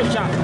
Great job.